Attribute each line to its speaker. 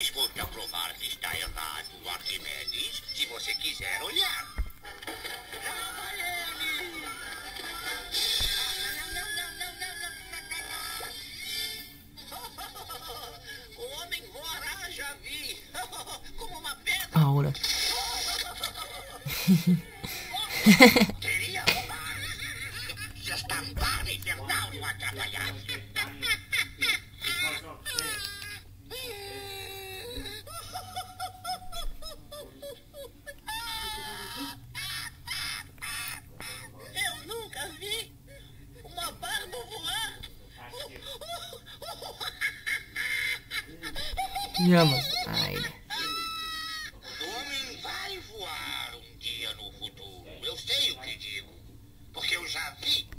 Speaker 1: Escuta provar que está errado, Arquimedes, se você quiser olhar. O homem voará, já vi. Como uma pedra.
Speaker 2: Aura.
Speaker 1: Queria roubar. Se estampar infernal e o
Speaker 2: Me amas.